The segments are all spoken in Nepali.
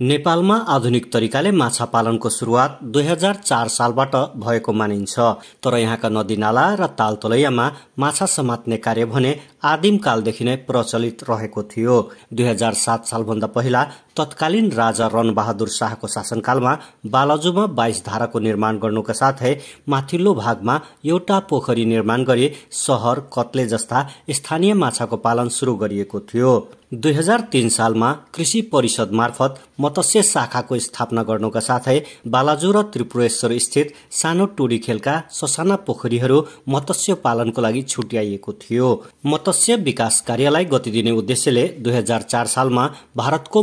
नेपालमा आधुनिक तरिकाले माछा पालनको सुरुवात दुई हजार चार सालबाट भएको मानिन्छ। तर यहाँका नदीनाला र तालतलैयामा माछा समात्ने कार्य भने आदिमकालदेखि नै प्रचलित रहेको थियो। दुई हजार सात सालभन्दा पहिला तत्कालीन राजा रणबहादुर शाहको शासनकालमा बालाजुमा बाइस धाराको निर्माण गर्नुका साथै माथिल्लो भागमा एउटा पोखरी निर्माण गरी सहर कत्ले जस्ता स्थानीय माछाको पालन शुरू गरिएको थियो। दुई हजार तीन सालमा कृषि परिषद मार्फत मत्स्य शाखाको स्थापना गर्नुका साथै बालाजु र त्रिपुरेश्वर स्थित सानो टोडी खेलका ससाना पोखरीहरू मत्स्य पालनको लागि छुट्याइएको थियो। मत्स्य विकास कार्यलाई गति दिने उद्देश्यले दुई हजार चार सालमा भारतको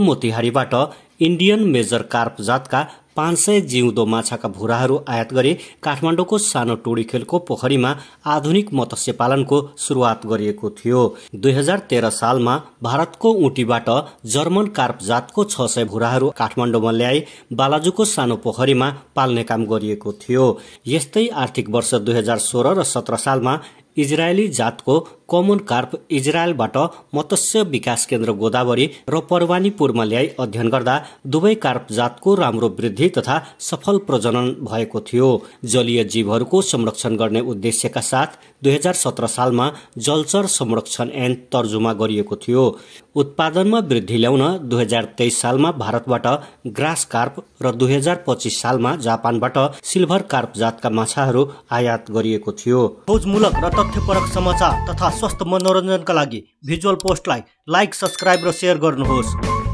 मोतिहारीबाट इन्डियन मेजर कार्प जातका पाँच सय जिउँदो माछाका भुराहरू आयात गरी काठमाडौँको सानो टोडी खेलको पोखरीमा आधुनिक मत्स्य पालनको शुरूआत गरिएको थियो। दुई हजार तेह्र सालमा भारतको ऊटीबाट जर्मन कार्प जातको छ सय भुराहरू काठमाडौँमा ल्याई बालाजुको सानो पोखरीमा पाल्ने काम गरिएको थियो। यस्तै आर्थिक वर्ष दुई हजार सोह्र र सत्र सालमा इजरायली जातको कमन कार्प इजरायलबाट मत्स्य विकास केन्द्र गोदावरी र परवानीपुरमा ल्याई अध्ययन गर्दा दुवै कार्प जातको राम्रो वृद्धि तथा सफल प्रजनन भएको थियो। जलीय जीवहरूको संरक्षण गर्ने उद्देश्यका साथ दुई हजार सत्र सालमा जलचर संरक्षण ऐन तर्जुमा गरिएको थियो। उत्पादनमा वृद्धि ल्याउन दुई हजार तेइस सालमा भारतबाट ग्रास कार्प र दुई हजार पच्चिस सालमा जापानबाट सिल्भर कार्प जातका माछाहरू आयात गरिएको थियो। खोजमूलक र तथ्यपरक समाचार तथा स्वस्थ मनोरञ्जनका लागि भिजुअल पोस्टलाई लाइक सब्सक्राइब र सेयर गर्नुहोस्।